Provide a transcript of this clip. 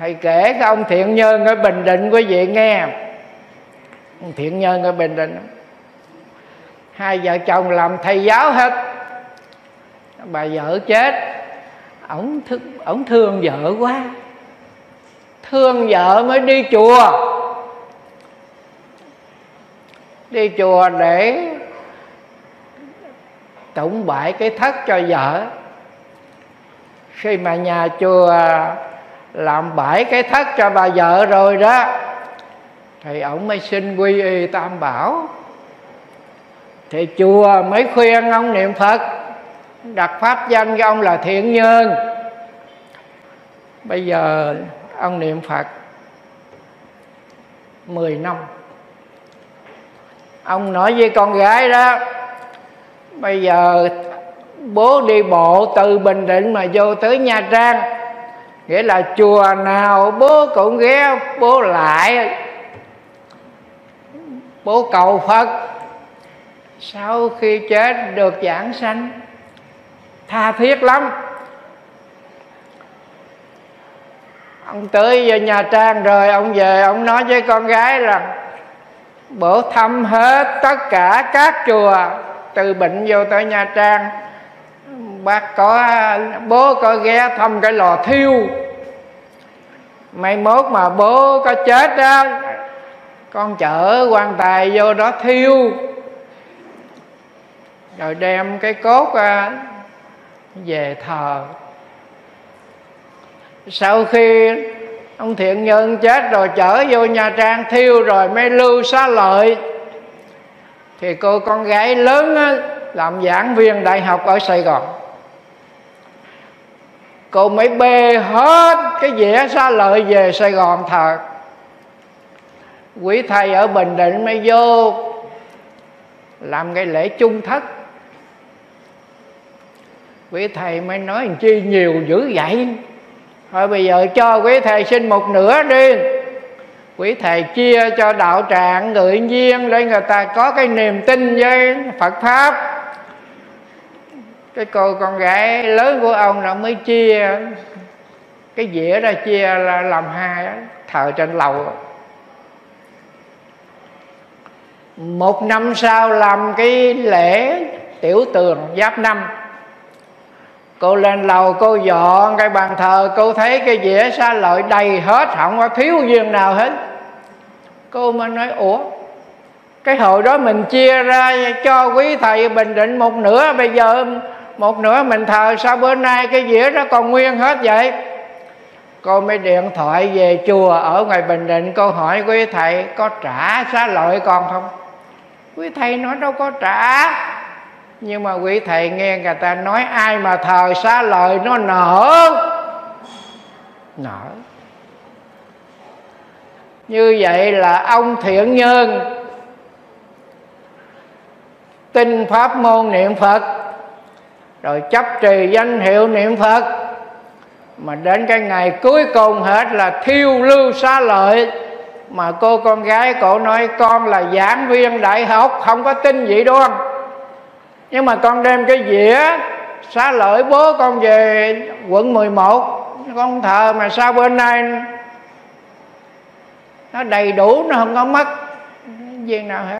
thầy kể cái ông thiện nhân ở bình định quý vị nghe. Ông thiện nhân ở bình định. Hai vợ chồng làm thầy giáo hết. Bà vợ chết. Ổng thương, ổng thương vợ quá. Thương vợ mới đi chùa. Đi chùa để tụng bại cái thất cho vợ. Khi mà nhà chùa làm bảy cái thất cho bà vợ rồi đó. Thì ổng mới xin quy y tam bảo. Thì chùa mới khuyên ông niệm phật. Đặt pháp danh cho ông là thiện nhân. Bây giờ ông niệm phật 10 năm. Ông nói với con gái đó, bây giờ bố đi bộ từ bình định mà vô tới nha trang nghĩa là chùa nào bố cũng ghé, bố lại. Bố cầu phật. Sau khi chết được giảng sanh, tha thiết lắm. Ông tới về nhà trang rồi, ông về, ông nói với con gái rằng bố thăm hết tất cả các chùa, từ bệnh vô tới nha trang. Bác có, bố có ghé thăm cái lò thiêu mai mốt mà bố có chết đó con chở quan tài vô đó thiêu. Rồi đem cái cốt à, về thờ. Sau khi ông thiện nhân chết rồi chở vô nhà trang thiêu rồi mới lưu xá lợi. Thì cô con gái lớn á, làm giảng viên đại học ở sài gòn cô mới bê hết cái dĩa xa lợi về sài gòn thật, quý thầy ở bình định mới vô. Làm cái lễ chung thất. Quý thầy mới nói làm chi nhiều dữ vậy? Thôi bây giờ cho quý thầy xin một nửa đi. Quý thầy chia cho đạo tràng người viên để người ta có cái niềm tin với phật pháp cái cô con gái lớn của ông nó mới chia, cái dĩa ra chia là làm hai thờ trên lầu. Một năm sau làm cái lễ tiểu tường giáp năm. Cô lên lầu, cô dọn cái bàn thờ, cô thấy cái dĩa xa lợi đầy hết, không có thiếu viên nào hết. Cô mới nói, ủa, cái hồi đó mình chia ra cho quý thầy bình định một nửa, bây giờ một nửa mình thờ, sao bữa nay cái dĩa đó còn nguyên hết vậy? Cô mới điện thoại về chùa ở ngoài bình định, cô hỏi quý thầy, có trả xá lợi con không? Quý thầy nói, đâu có trả. Nhưng mà quý thầy nghe người ta nói, ai mà thờ xá lợi nó nở? Nở. Như vậy là ông thiện nhân tin pháp môn niệm phật rồi chấp trì danh hiệu niệm phật. Mà đến cái ngày cuối cùng hết là thiêu lưu xá lợi. Mà cô con gái cổ nói, con là giảng viên đại học, không có tin vậy đoan nhưng mà con đem cái dĩa xá lợi bố con về quận 11 con thờ mà sao bên nay nó đầy đủ, nó không có mất. Viên nào hết.